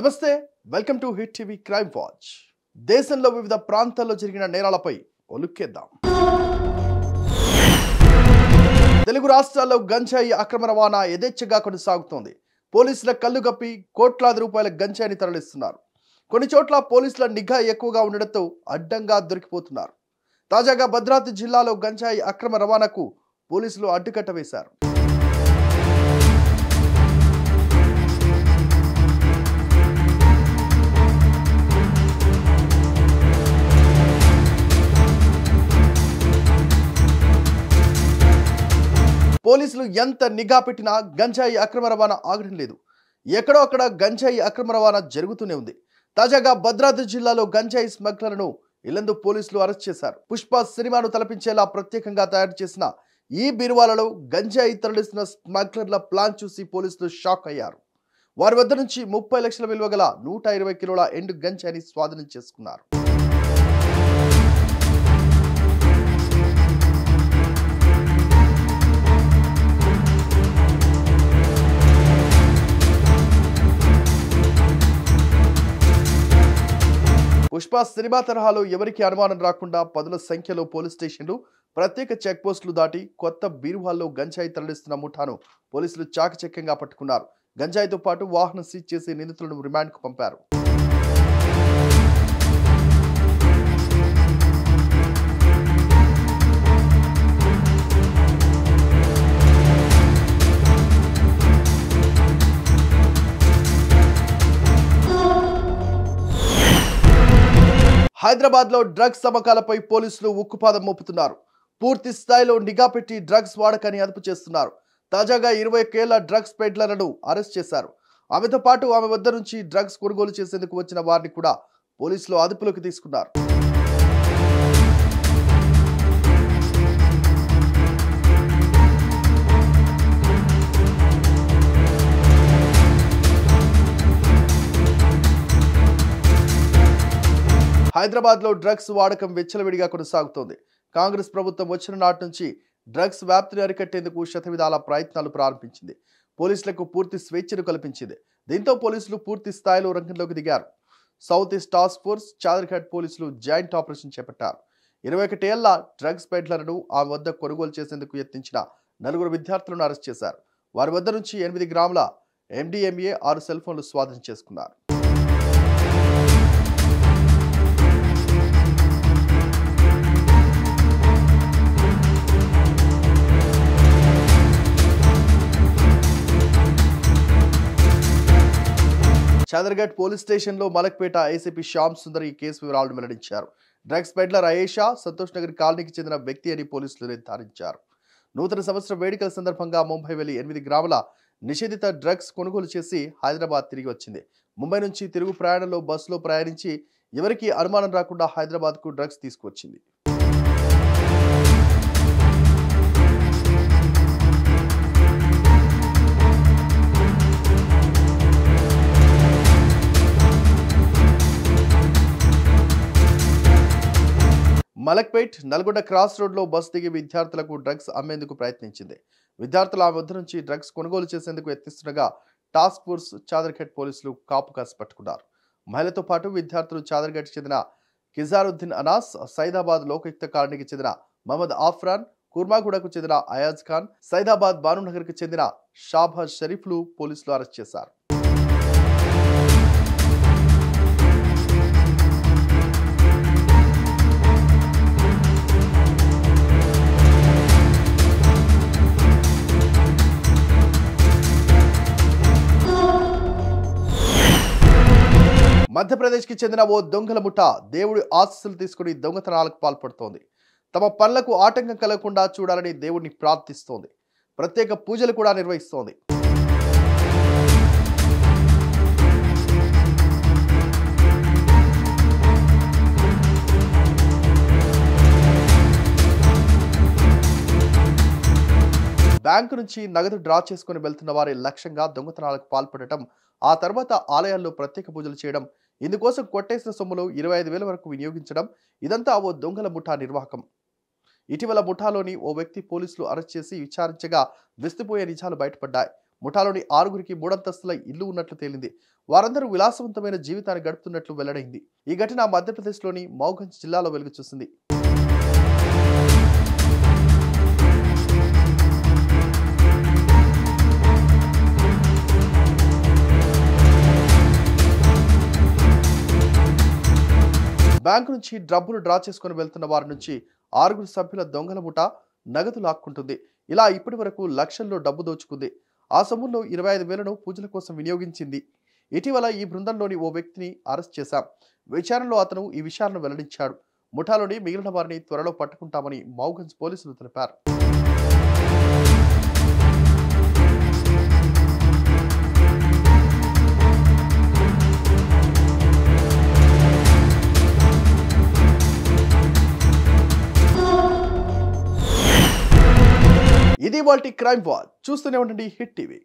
నమస్తే welcome to hit TV crime watch దేశంలో వివిధ ప్రాంతాల్లో జరిగిన నేరాలపై ఒలుక్కేద్దాం. తెలుగు రాష్ట్రాల్లో గంజాయి అక్రమ రవాణా యథేచ్ఛగా కొనసాగుతోంది. పోలీసుల కళ్ళు గప్పి కోట్లాది రూపాయల గంజాయిని తరలిస్తున్నారు. కొన్ని చోట్ల పోలీసుల నిఘా ఎక్కువగా ఉండడంతో అడ్డంగా దొరికిపోతున్నారు. తాజాగా భద్రాద్రి జిల్లాలో గంజాయి అక్రమ రవాణాకు పోలీసులు అడ్డుకట్ట వేశారు. పోలీసులు ఎంత నిఘా పెట్టినా గంజాయి అక్రమ రవాణా ఆగడం లేదు. ఎక్కడో అక్కడ గంజాయి అక్రమ రవాణా జరుగుతూనే ఉంది. తాజాగా భద్రాద్రి జిల్లాలో గంజాయి స్మగ్లర్లను ఇల్లందు పోలీసులు అరెస్ట్ చేశారు. పుష్ప సినిమాను తలపించేలా ప్రత్యేకంగా తయారు చేసిన ఈ బీరువాలలో గంజాయి తరలిస్తున్న స్మగ్లర్ల ప్లాన్ చూసి పోలీసులు షాక్ అయ్యారు. వారి వద్ద నుంచి ముప్పై లక్షల విలువ గల నూట ఇరవై కిలోల ఎండు గంజాయిని స్వాధీనం చేసుకున్నారు. పుష్ప సినిమా తరహాలో ఎవరికి అనుమానం రాకుండా పదుల సంఖ్యలో పోలీస్ స్టేషన్లు ప్రత్యేక చెక్ పోస్టులు దాటి కొత్త బీరువాల్లో గంజాయి తరలిస్తున్న ముఠాను పోలీసులు చాకచక్యంగా పట్టుకున్నారు. గంజాయితో పాటు వాహనం సీజ్ చేసి నిందితులను రిమాండ్కు పంపారు. హైదరాబాద్లో డ్రగ్స్ అమ్మకాలపై పోలీసులు ఉక్కుపాదం మోపుతున్నారు. పూర్తి స్థాయిలో నిఘా పెట్టి డ్రగ్స్ వాడకాన్ని అదుపు చేస్తున్నారు. తాజాగా ఇరవై ఒకేళ్ళ డ్రగ్స్ పెడ్లర్లను అరెస్ట్ చేశారు. ఆమెతో పాటు ఆమె వద్ద నుంచి డ్రగ్స్ కొనుగోలు చేసేందుకు వచ్చిన వారిని కూడా పోలీసులు అదుపులోకి తీసుకున్నారు. హైదరాబాద్లో డ్రగ్స్ వాడకం వెచ్చలవిడిగా కొనసాగుతోంది. కాంగ్రెస్ ప్రభుత్వం వచ్చిన నాటి నుంచి డ్రగ్స్ వ్యాప్తిని అరికట్టేందుకు శతవిధాల ప్రయత్నాలు ప్రారంభించింది. పోలీసులకు పూర్తి స్వేచ్ఛను కల్పించింది. దీంతో పోలీసులు పూర్తి స్థాయిలో రంగంలోకి దిగారు. South east task force Chaderghat పోలీసులు జాయింట్ ఆపరేషన్ చేపట్టారు. ఇరవై ఒకటేళ్ళ డ్రగ్స్ పెడ్లర్ను ఆ వద్ద కొనుగోలు చేసేందుకు యత్నించిన నలుగురు విద్యార్థులను అరెస్ట్ చేశారు. వారి వద్ద నుంచి ఎనిమిది గ్రాముల ఎండిఎంఏ ఆరు సెల్ ఫోన్లు స్వాధీనం చేసుకున్నారు. చంద్రఘట్ పోలీస్ స్టేషన్లో మలక్పేట ఏసీపీ శ్యామ్ సుందర్ ఈ కేసు వివరాలను వెల్లడించారు. డ్రగ్స్ పెడ్లర్ అయేషా సంతోష్ నగర్ కాలనీకి చెందిన వ్యక్తి అని పోలీసులు నిర్ధారించారు. నూతన సంవత్సర వేడుకల సందర్భంగా ముంబై వెళ్ళి ఎనిమిది గ్రాముల నిషేధిత డ్రగ్స్ కొనుగోలు చేసి హైదరాబాద్ తిరిగి వచ్చింది. ముంబై నుంచి తిరుగు ప్రయాణంలో బస్సులో ప్రయాణించి ఎవరికీ అనుమానం రాకుండా హైదరాబాద్కు డ్రగ్స్ తీసుకువచ్చింది. మలక్పేట్ నల్గొండ క్రాస్ రోడ్లో బస్ దిగి విద్యార్థులకు డ్రగ్స్ అమ్మేందుకు ప్రయత్నించింది. విద్యార్థులు ఆ వద్ద నుంచి డ్రగ్స్ కొనుగోలు చేసేందుకు యత్నిస్తుండగా టాస్క్ ఫోర్స్ చాదర్ఘట్ పోలీసులు కాపు కాసి పట్టుకున్నారు. మహిళతో పాటు విద్యార్థులు చాదర్ఘట్ చెందిన కిజారుద్దీన్ అనాస్ సైదాబాద్ లోకయుక్త కాలనీకి చెందిన మహమ్మద్ ఆఫ్రాన్ కుర్మాగూడకు చెందిన అయాజ్ ఖాన్ సైదాబాద్ బానునగర్కి చెందిన షాబాజ్ షరీఫ్లు పోలీసులు అరెస్ట్ చేశారు. మధ్యప్రదేశ్కి చెందిన ఓ దొంగల ముఠ దేవుడి ఆశస్సులు తీసుకుని దొంగతనాలకు పాల్పడుతోంది. తమ పనులకు ఆటంకం కలగకుండా చూడాలని దేవుడిని ప్రార్థిస్తోంది. ప్రత్యేక పూజలు కూడా నిర్వహిస్తోంది. బ్యాంకు నుంచి నగదు డ్రా చేసుకుని వెళ్తున్న వారి లక్ష్యంగా దొంగతనాలకు పాల్పడటం ఆ తర్వాత ఆలయాల్లో ప్రత్యేక పూజలు చేయడం ఇందుకోసం కొట్టేసిన సొమ్ములు ఇరవై ఐదు వేల వరకు వినియోగించడం ఇదంతా ఓ దొంగల ముఠా నిర్వాహకం. ఇటీవల ముఠాలోని ఓ వ్యక్తి పోలీసులు అరెస్ట్ చేసి విచారించగా విస్తుపోయే నిజాలు బయటపడ్డాయి. ముఠాలోని ఆరుగురికి మూడంతస్తుల ఇల్లు ఉన్నట్లు తేలింది. వారందరూ విలాసవంతమైన జీవితాన్ని గడుపుతున్నట్లు వెల్లడైంది. ఈ ఘటన మధ్యప్రదేశ్లోని మౌగంజ్ జిల్లాలో వెలుగు చూసింది బ్యాంకు నుంచి డబ్బులు డ్రా చేసుకుని వెళ్తున్న వారి నుంచి ఆరుగురు సభ్యుల దొంగల ముఠ నగదు లాక్కుంటుంది. ఇలా ఇప్పటి వరకు లక్షల్లో డబ్బు దోచుకుంది. ఆ సొమ్ములో ఇరవై ఐదు వేలను పూజల కోసం వినియోగించింది. ఇటీవల ఈ బృందంలోని ఓ వ్యక్తిని అరెస్ట్ చేశాం. విచారణలో అతను ఈ విషయాలను వెల్లడించాడు. ముఠాలోని మిగిలిన వారిని త్వరలో పట్టుకుంటామని మౌగంజ్ పోలీసులు తెలిపారు. ఇది వాటి క్రైమ్ వాచ్ చూస్తూనే ఉండండి హిట్ టీవీ.